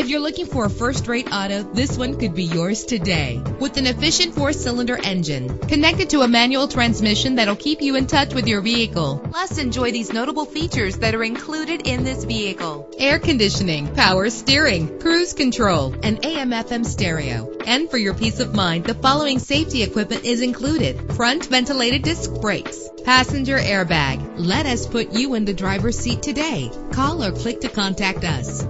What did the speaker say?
If you're looking for a first-rate auto, this one could be yours today. With an efficient four-cylinder engine connected to a manual transmission that'll keep you in touch with your vehicle. Plus, enjoy these notable features that are included in this vehicle. Air conditioning, power steering, cruise control, and AM/FM stereo. And for your peace of mind, the following safety equipment is included. Front ventilated disc brakes, passenger airbag. Let us put you in the driver's seat today. Call or click to contact us.